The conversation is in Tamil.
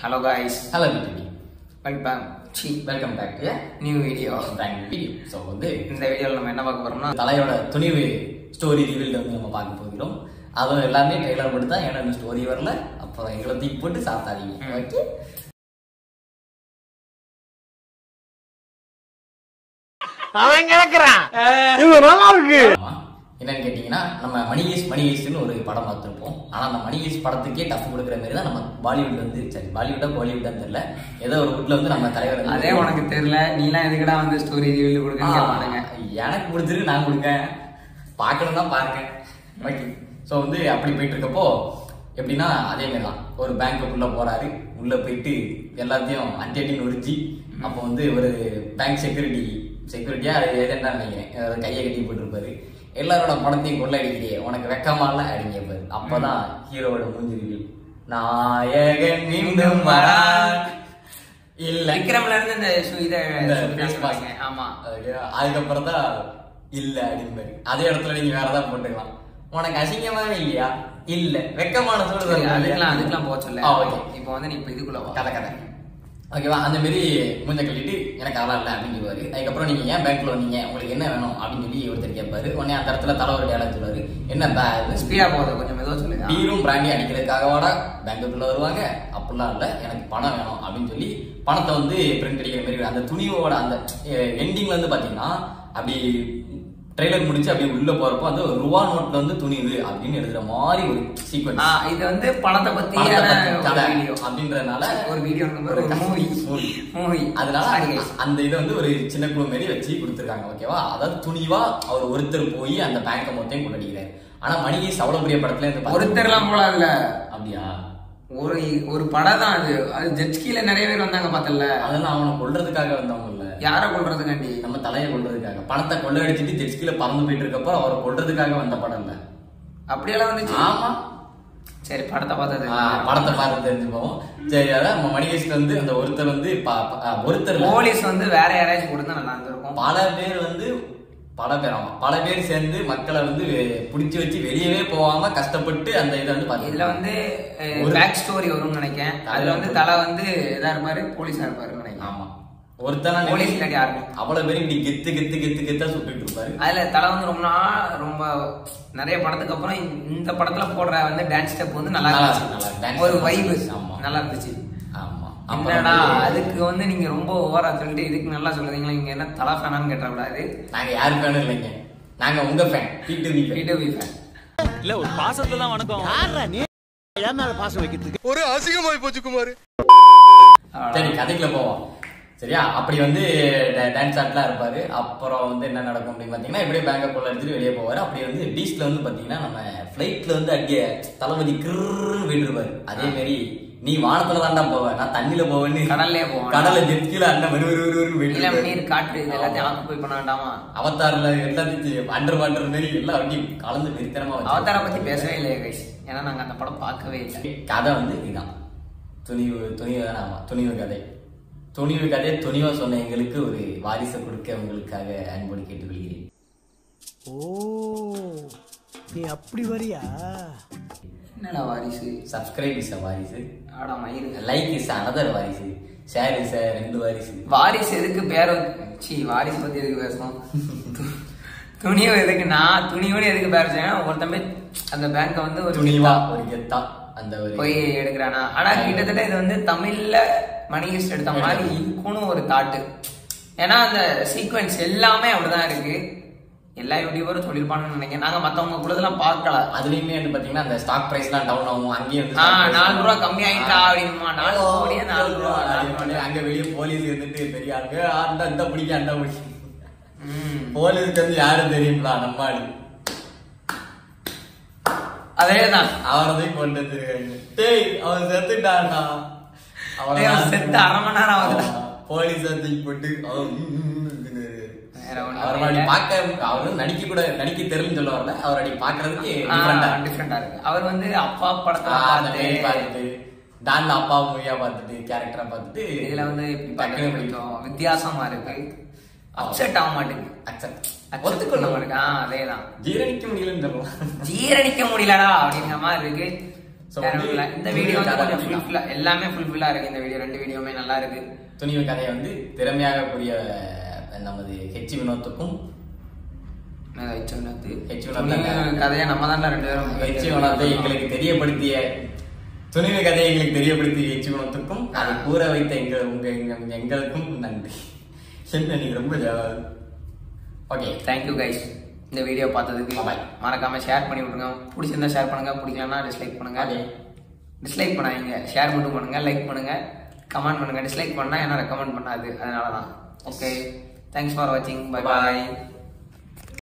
ஹலோ காய்ஸ் ஹலோ பிடிபி welcome C welcome back to new video bank video so வந்து இந்த வீடியோவில் நம்ம என்ன பார்க்க போறோம்னா தலையோட துணிவு ஸ்டோரி ரிவீல்டு வந்து நம்ம பார்க்க போகிறோம். அதுவும் எல்லாமே ட்ரெய்லர் மட்டும் தான். ஏன்னா இந்த ஸ்டோரி வரல. அப்புறம் எங்களை தூக்கி போட்டு சாப்பிட்டாதீங்க. ஓகே அவன் கிடக்குறான் இது நல்லா இருக்கு. என்னன்னு கேட்டிங்கன்னா நம்ம மணிகேஷ் மணிகேஷ்னு ஒரு படம் பார்த்துருப்போம். ஆனால் அந்த மணிகேஷ் படத்துக்கே டஃப் கொடுக்குற மாதிரி தான் நம்ம பாலிவுட் வந்து சரி பாலிவுட்டா பாலிவுட்டான்னு தெரியல. ஏதோ ஒரு வுட்ல வந்து நம்ம தலைவர் அதே உனக்கு தெரியல. நீலாம் எதுக்கடா வந்து ஸ்டோரி ரிவ்யூ ஆ, எனக்கு பிடிச்சிருக்கு நான் கொடுக்கேன். பார்க்கணும் தான் பாருங்க ஓகே ஸோ வந்து அப்படி போயிட்டு இருக்கப்போ எப்படின்னா அதே மாதிரி தான். ஒரு பேங்க்குள்ள போறாரு. உள்ள போயிட்டு எல்லாத்தையும் அன்டேட்டின்னு உறிஞ்சி அப்போ வந்து ஒரு பேங்க் செக்யூரிட்டி செக்யூரிட்டியா ஏஜென்டா நினைக்கிறேன் அதாவது கையை கட்டி போட்டிருப்பாரு. எல்லாரோட பணத்தையும் கொள்ளடிக்கிறியே உனக்கு வெக்கமா இல்ல அப்படிங்க பாரு அப்பதான் ஹீரோவோட மூஞ்சி reveal. நாயகன் மீண்டும் வரான் இல்ல. விக்ரம்ல இருந்து இந்த இதை. ஆமா. அதுக்கப்புறம் தான் இல்ல அப்படிம்பாரு. அதே இடத்துல நீங்க வேற ஏதாவது போட்டுக்கலாம். உனக்கு அசிங்கமாவே இல்லையா? இல்ல. வெக்கமான சொல்றது அதுக்கெல்லாம் அதுக்கெல்லாம் போக சொல்ல. okay. இப்போ வந்து நீ இப்போ இதுக்குள்ள கதை கதை. ஓகேவா அந்த மாதிரி மூஞ்ச கட்டிட்டு எனக்கு அதெல்லாம் இல்லை அப்படின்னு சொல்லுவாரு. அதுக்கப்புறம் நீங்க ஏன் பேங்க்ல வந்தீங்க? உங்களுக்கு என்ன வேணும்? அப்படின்னு சொல்லி ஒருத்தர் கேட்பாரு உடனே அந்த இடத்துல தலை ஒரு டேலாக் சொல்லுவாரு. என்ன பேக் ஸ்பீடா போகுது கொஞ்சம் மெதுவா சொல்லுங்க. பீரும் பிராண்டி அடிக்கிறதுக்காகவாட பேங்க்குள்ள வருவாங்க. அப்படிலாம் இல்ல எனக்கு பணம் வேணும் அப்படின்னு சொல்லி பணத்தை வந்து பிரிண்ட் அடிக்கிற மாதிரி அந்த துணியோட அந்த எண்டிங்ல வந்து பாத்தீங்கன்னா அப்படி ட்ரெய்லர் முடிச்சு அப்படி உள்ள போறப்போ அந்த ரூபா நோட்ல வந்து துணிவு அப்படின்னு எழுதுற மாதிரி ஒரு சீக்வன்ஸ் இது வந்து பணத்தை வீடியோ அப்படின்றதுனால ஒரு வீடியோ மூவி அதனால அந்த இதை வந்து ஒரு சின்ன குழு மாரி வச்சு கொடுத்துருக்காங்க ஓகேவா அதாவது துணிவா அவர் ஒருத்தர் போய் அந்த பேங்கை மொத்தம் கொண்டாடிக்கிறாரு. ஆனா மணிகேஷ் அவ்வளவு பெரிய படத்துல இருந்து பாத்தீங்கன்னா- ஒருத்தர்லாம் போல இல்ல அப்படியா? ஒரு ஒரு படம் தான் அது. அது ஜெட் கீழ நிறைய பேர் வந்தாங்க பார்த்தல அதெல்லாம் அவனை கொல்றதுக்காக வந்தவங்க யார கொள்றதுக்காண்டி நம்ம தலையை கொல்றதுக்காக. பணத்தை கொள்ளடிச்சிட்டு ஜெட்ஸ்கில பறந்து போயிட்டு இருக்கப்போ அவரை கொல்றதுக்காக வந்த படம் இல்ல அப்படியெல்லாம் வந்துச்சு. ஆமா. சரி படத்தை பார்த்தது படத்தை பார்த்து தெரிஞ்சுப்போம். சரி அதான் நம்ம மணிகேஷ்க்கு வந்து அந்த ஒருத்தர் வந்து ஒருத்தர். போலீஸ் வந்து வேற யாராச்சும் கொடுத்தா நல்லா இருந்திருக்கும். பல பேர் வந்து பல பேர் பல பேர் சேர்ந்து மக்களை வந்து பிடிச்சி வச்சு வெளியவே போகாம கஷ்டப்பட்டு அந்த இதை வந்து பாத்தீங்க இதுல வந்து ஒரு- பேக் ஸ்டோரி வரும்னு நினைக்கிறேன். அதுல வந்து தலை வந்து இதா இருப்பாரு போலீஸா இருப்பாருன்னு நினைக்கிறேன். ஆமா. ஒருத்தனா போலீஸ் இல்லாட்டி அவ்வளவு பேரும் இப்படி கெத்து கெத்து கெத்து கெத்தா சுட்டுட்டு இருப்பாரு. அதுல தலை வந்து ரொம்ப நாள் ரொம்ப நிறைய படத்துக்கு அப்புறம் இந்த படத்துல போடுற வந்து டான்ஸ் ஸ்டெப் வந்து நல்லா நல்லா இருந்துச்சு. ஒரு வைபு. நல்லா இருந்துச்சு. ஆமா. என்னடா அதுக்கு வந்து நீங்க ரொம்ப ஓவரா சொல்லிட்டு இதுக்கு நல்லா சொல்றீங்களா? நீங்க என்ன தலா ஃபேனான்னு கேட்டக்கூடாது நாங்க யாரு ஃபேனும் இல்லைங்க. நாங்க உங்க ஃபேன் டிடிவி பிடபி ஃபேன் இல்ல ஒரு பாசத்துல தான் வணக்கம். யாரா நீ? என் மேல பாசம் வைக்கிறதுக்கு. ஒரு அசிங்கமாய் போச்சு குமார். சரி கதைக்குள்ள போவோம். சரியா அப்படி வந்து டான்ஸ் ஆட்லாம் இருப்பார் அப்புறம் வந்து என்ன நடக்கும் அப்படின்னு பார்த்தீங்கன்னா இப்படியே பேங்க எடுத்துட்டு வெளியே போவார் அப்படி வந்து பீச்ல வந்து பார்த்தீங்கன்னா நம்ம ஃப்ளைட்டில் வந்து அடிய தளபதி கிருன்னு போயிட்டு அதே மாதிரி நீ வானத்துல தாண்டா போவ நான் தண்ணியில போவேன்னு கடல்லே போவேன். கடல்ல ஜெட்கில அண்ணன் வெறு வெறு வெறு போயிட்டு நீர் காற்று எல்லாத்தையும் எல்லாத்தையும் போய் பண்ண வேண்டாமா அவதார்ல எல்லாத்தையும் அண்டர் வாட்டர் மாதிரி எல்லாம் அப்படி கலந்து வெறித்தனமா வச்சு பத்தி பேசவே இல்லையே கைஸ் ஏன்னா நாங்க அந்த படம் பார்க்கவே இல்லை கதை வந்து இதுதான் துணிவு துணிவு தானே ஆமா துணிவு கதை துணிவு கதை துணிவா சொன்ன எங்களுக்கு ஒரு வாரிசை கொடுக்க உங்களுக்காக அன்போடு கேட்டுக்கொள்கிறேன். ஓ நீ அப்படி வரியா? என்னடா வாரிசு? சப்ஸ்கிரைப் இஸ் வாரிசு. ஆடா மயிறு லைக் இஸ் அனதர் வாரிசு. ஷேர் இஸ் ரெண்டு வாரிசு. வாரிசு எதுக்கு பேர சி வாரிசு பத்தி எதுக்கு பேசணும்? து- துணிவு எதுக்கு? நான் துணிவோடு எதுக்கு பேர் போய் அந்த பேங்கை வந்து ஒரு துணிவா ஒரு கெத்தா. அந்த ஒரு போய் எடுக்கிறானா? ஆனா கிட்டத்தட்ட இது வந்து தமிழ்ல மணிகிஸ்ட் எடுத்த மாதிரி இருக்கும்னு ஒரு தாட்டு ஏன்னா அந்த சீக்வன்ஸ் எல்லாமே அப்படிதான் இருக்கு. எல்லா யூடியூபரும் சொல்லியிருப்பான்னு நினைக்கிறேன். நாங்க மத்தவங்க குழுதெல்லாம் பார்க்கல. அதுலயுமே வந்து பாத்தீங்கன்னா அந்த ஸ்டாக் பிரைஸ் எல்லாம் டவுன் ஆகும். அங்கேயும் ஆ நாலு ரூபா. கம்மி ஆயிட்டா அப்படின்னுமா? நாலு கோடியே நாலு ரூபா. அங்க வெளியே போலீஸ் இருந்துட்டு பெரிய ஆளுங்க அந்த இந்த பிடிக்க அந்த பிடிக்க ம். போலீஸ்க்கு வந்து யாரும் தெரியுங்களா நம்ம ஆளு. அதேதான். அவனதையும் கொண்டு வந்துருக்காங்க டேய் அவன் செத்துட்டான்டா அவனை செத்து அரை மணி நேரம் ஆகுதுடா. ஆமா. போலீஸ் தூக்கி போட்டு அவர் அப்படி. பார்க்க அவர் நடிக்க கூட நடிக்க தெரியும் சொல்ல வரல. அவர் அப்படி பாக்குறதுக்கு different-ஆ இருக்கு. அவர் வந்து அப்பா படத்தை பார்த்து பார்த்துட்டு டான் அப்பா மூவியா பார்த்துட்டு கேரக்டரா பார்த்துட்டு இதுல வந்து டக்குனு பிடிக்கும் வித்தியாசமா இருக்கு. அப்செட் ஆக மாட்டேங்குது. அக்செப்ட் ஒத்துக்கணும் மாட்டேங்க அதேதான். ஜீரணிக்க முடியலன்னு சொல்லலாம். ஜீரணிக்க முடியலடா அப்படிங்கிற மாதிரி இருக்கு. இந்த வீடியோ வந்து கொஞ்சம் ஃபுல்ஃபில்லா எல்லாமே ஃபுல்ஃபில்லா இருக்கு. இந்த வீடியோ ரெண்டு வீடியோமே நல்லா இருக்கு. துணிவு கதையை வந்து திறமையாக கூடிய நமது ஹெச் வினோத்துக்கும் வச்சு வினோத்து. ஹெச் வினோத் கதையை நம்ம தான் ரெண்டு பேரும் ஹெச் வினோத்தை எங்களுக்கு தெரியப்படுத்திய துணிவு கதையை எங்களுக்கு தெரியப்படுத்திய ஹெச் வினோத்துக்கும் அதை கூற வைத்த எங்கள் உங்க எங்க- எங்களுக்கும் நன்றி. என்ன நீங்க ரொம்ப ஓகே தேங்க்யூ கைஸ் இந்த வீடியோ பார்த்ததுக்கு Bye. மறக்காம ஷேர் பண்ணி விட்டுருங்க. பிடிச்சிருந்தா ஷேர் பண்ணுங்க பிடிக்கலன்னா டிஸ்லைக் பண்ணுங்க. Okay. டிஸ்லைக் பண்ணாதீங்க. ஷேர் மட்டும் பண்ணுங்க லைக் பண்ணுங்க. கமெண்ட் பண்ணுங்க. டிஸ்லைக் பண்ணா என்ன ரெக்கமெண்ட் பண்ணாது. அதனால தான் ஓகே தேங்க்ஸ் ஃபார் வாட்சிங் பை. பாய்